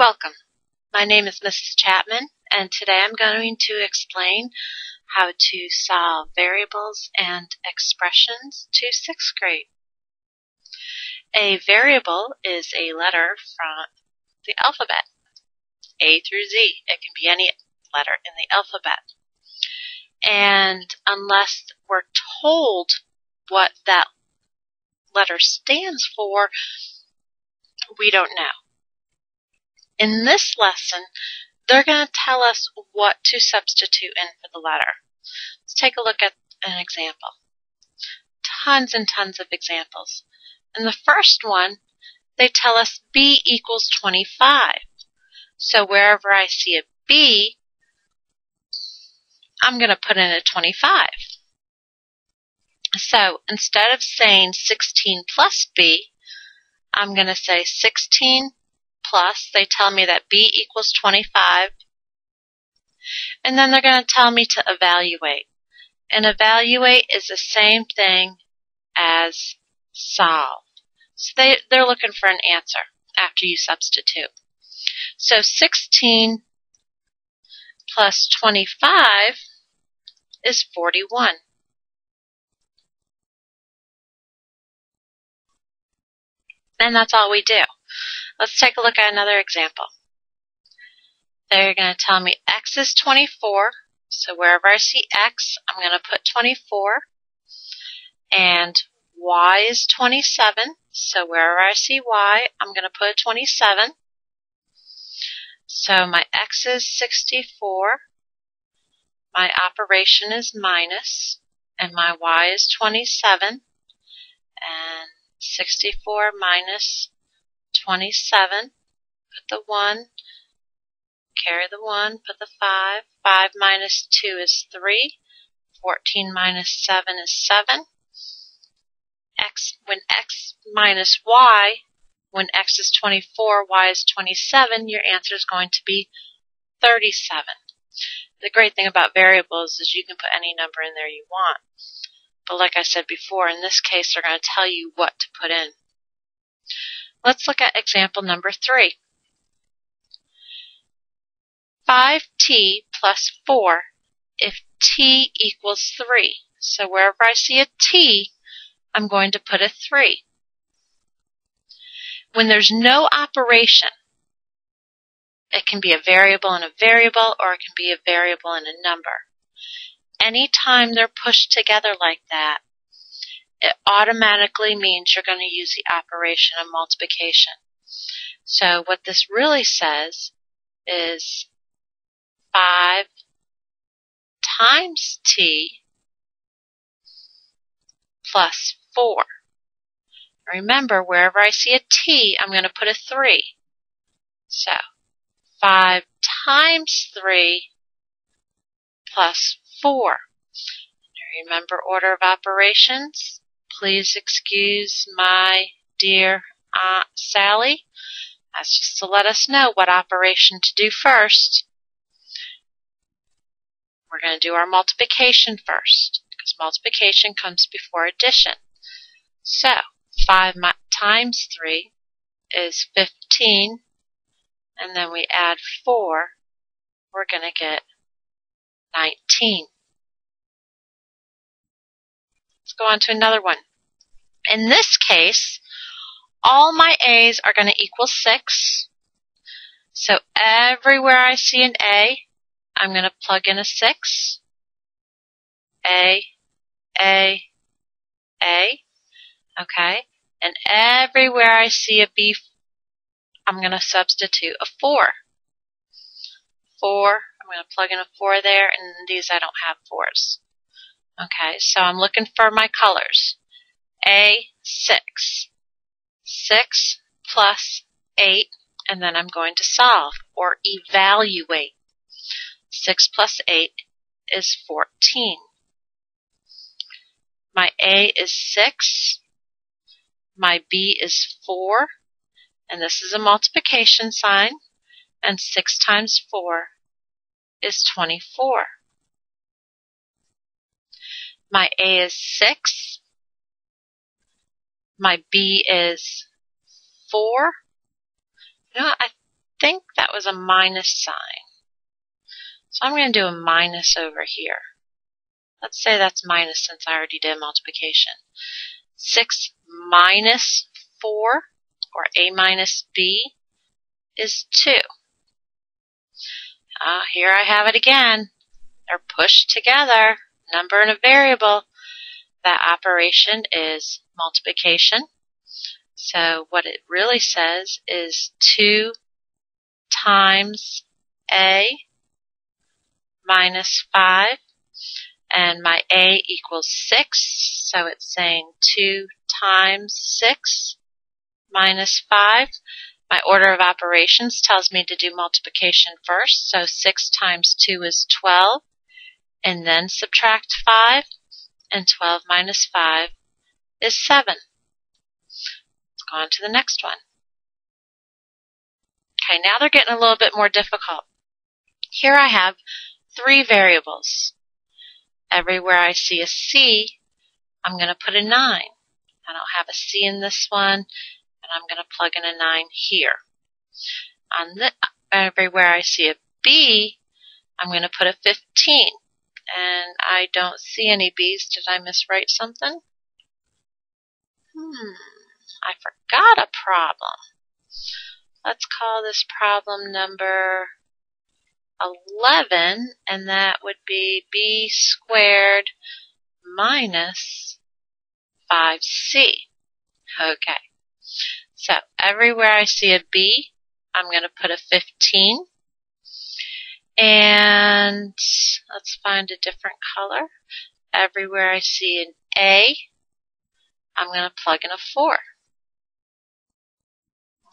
Welcome. My name is Mrs. Chapman, and today I'm going to explain how to solve variables and expressions to sixth grade. A variable is a letter from the alphabet, A through Z. It can be any letter in the alphabet. And unless we're told what that letter stands for, we don't know. In this lesson, they're going to tell us what to substitute in for the letter. Let's take a look at an example. Tons and tons of examples. In the first one, they tell us B equals 25. So wherever I see a B, I'm going to put in a 25. So instead of saying 16 plus B, I'm going to say 16 plus. They tell me that B equals 25. And then they're going to tell me to evaluate. And evaluate is the same thing as solve. So they, they're looking for an answer after you substitute. So 16 plus 25 is 41. And that's all we do. Let's take a look at another example. They're going to tell me x is 24. So wherever I see x, I'm going to put 24. And y is 27. So wherever I see y, I'm going to put 27. So my x is 64. My operation is minus, and my y is 27. And 64 minus 27. Put the 1, carry the 1, put the 5. 5 minus 2 is 3. 14 minus 7 is 7. X, when x minus y, when x is 24, y is 27, your answer is going to be 37. The great thing about variables is you can put any number in there you want. But like I said before, in this case, they're going to tell you what to put in. Let's look at example number three. 5t plus 4 if t equals 3. So wherever I see a t, I'm going to put a 3. When there's no operation, it can be a variable in a variable or it can be a variable in a number. Anytime they're pushed together like that, it automatically means you're going to use the operation of multiplication. So what this really says is 5 times t plus 4. Remember, wherever I see a t, I'm going to put a 3. So 5 times 3 plus 4. Remember order of operations? Please excuse my dear Aunt Sally. That's just to let us know what operation to do first. We're going to do our multiplication first, because multiplication comes before addition. So, 5 times 3 is 15, and then we add 4, we're going to get 19. Let's go on to another one. In this case, all my A's are going to equal 6. So everywhere I see an A, I'm going to plug in a 6. A, A, A. Okay? And everywhere I see a B, I'm going to substitute a 4. 4, I'm going to plug in a 4 there, and these I don't have 4s. Okay, so I'm looking for my colors. A, 6. 6 plus 8, and then I'm going to solve or evaluate. 6 plus 8 is 14. My A is 6. My B is 4. And this is a multiplication sign. And 6 times 4 is 24. My A is 6 my B is 4. You know, I think that was a minus sign. So I'm going to do a minus over here. Let's say that's minus since I already did multiplication. 6 minus 4, or a minus b, is 2. Uh, here I have it again. They're pushed together, number and a variable. That operation is multiplication. So what it really says is 2 times a minus 5 and my a equals 6 so it's saying 2 times 6 minus 5 my order of operations tells me to do multiplication first. So 6 times 2 is 12 and then subtract 5 and 12 minus 5 is 7 let's go on to the next one okay now they're getting a little bit more difficult here I have three variables. Everywhere I see a C, I'm going to put a 9. I don't have a C in this one, and I'm going to plug in a 9 here. On the, everywhere I see a B, I'm going to put a 15. And I don't see any B's. Did I miswrite something? Hmm, I forgot a problem. Let's call this problem number 11, and that would be b squared minus 5c. Okay, so everywhere I see a b, I'm going to put a 15. And let's find a different color. Everywhere I see an A, I'm going to plug in a 4.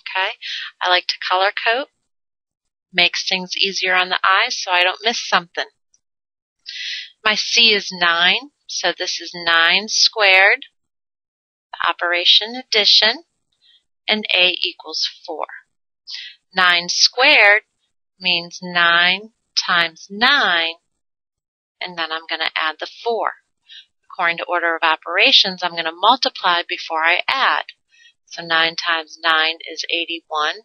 Okay, I like to color code makes things easier on the eyes so I don't miss something. My C is 9, so this is 9 squared, the operation addition, and A equals 4. 9 squared means 9 times 9, and then I'm going to add the 4. According to order of operations, I'm going to multiply before I add. So 9 times 9 is 81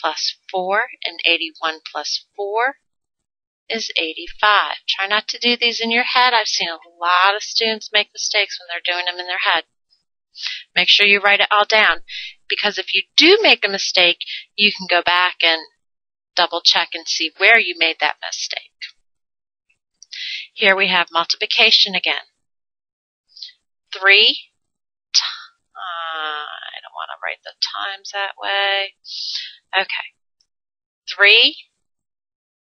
plus 4 and 81 plus 4 is 85. Try not to do these in your head. I've seen a lot of students make mistakes when they're doing them in their head. Make sure you write it all down because if you do make a mistake, you can go back and double check and see where you made that mistake. Here we have multiplication again. 3 uh, I don't want to write the times that way. Okay. 3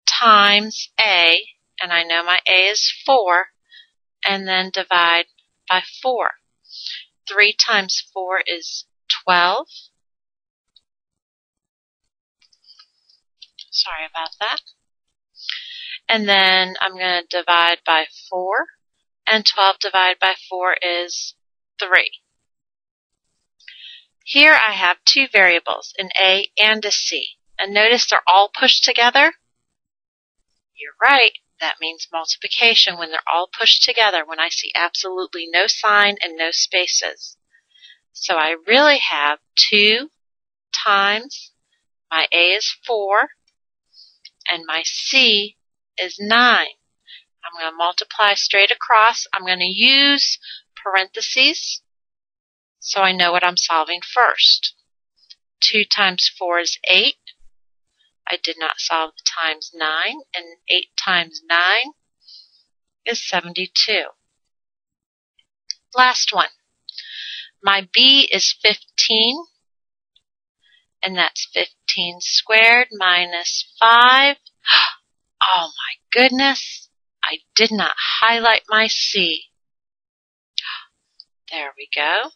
times A, and I know my A is 4, and then divide by 4. 3 times 4 is 12. Sorry about that. And then I'm going to divide by 4, and 12 divided by 4 is 3. Here I have two variables, an A and a C. And notice they're all pushed together? You're right. That means multiplication when they're all pushed together when I see absolutely no sign and no spaces. So I really have 2 times my A is 4 and my C is 9. I'm going to multiply straight across. I'm going to use parentheses so I know what I'm solving first. 2 times 4 is 8. I did not solve the times 9, and 8 times 9 is 72. Last one. My b is 15, and that's 15 squared minus 5. Oh my goodness, I did not highlight my c. There we go.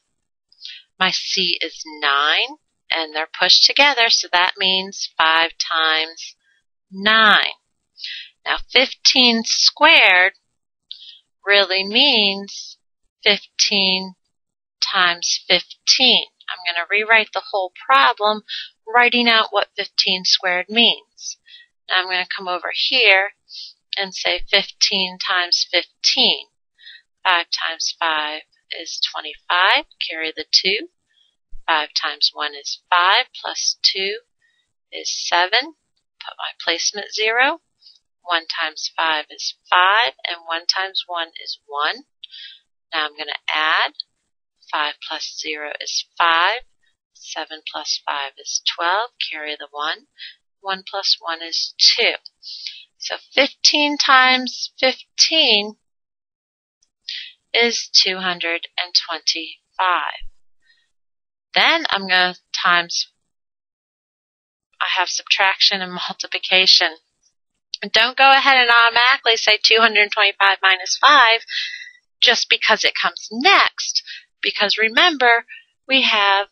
My C is 9, and they're pushed together, so that means 5 times 9. Now 15 squared really means 15 times 15. I'm going to rewrite the whole problem, writing out what 15 squared means. Now I'm going to come over here and say 15 times 15. 5 times 5 is 25. Carry the 2. 5 times 1 is 5 plus 2 is 7. Put my placement 0. 1 times 5 is 5, and 1 times 1 is 1. Now I'm going to add. 5 plus 0 is 5. 7 plus 5 is 12. Carry the 1. 1 plus 1 is 2. So 15 times 15 is 225. Then I'm going to times, I have subtraction and multiplication. don't go ahead and automatically say 225 minus 5 just because it comes next. Because remember, we have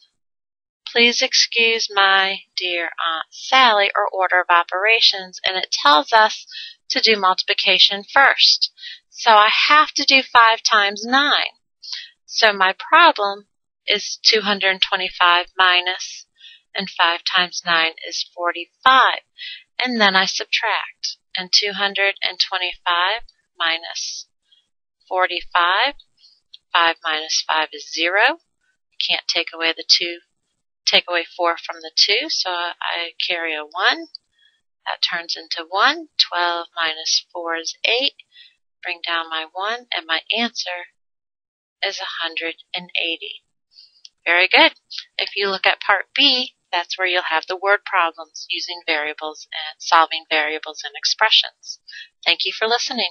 Please excuse my dear Aunt Sally or order of operations, and it tells us to do multiplication first. So I have to do 5 times 9. So my problem is 225 minus, and 5 times 9 is 45. And then I subtract, and 225 minus 45, 5 minus 5 is 0. Can't take away the 2 take away 4 from the 2, so I carry a 1. That turns into 1. 12 minus 4 is 8. Bring down my 1, and my answer is 180. Very good. If you look at part B, that's where you'll have the word problems using variables and solving variables and expressions. Thank you for listening.